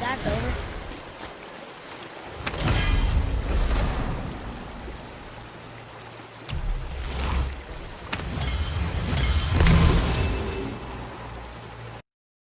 that's over.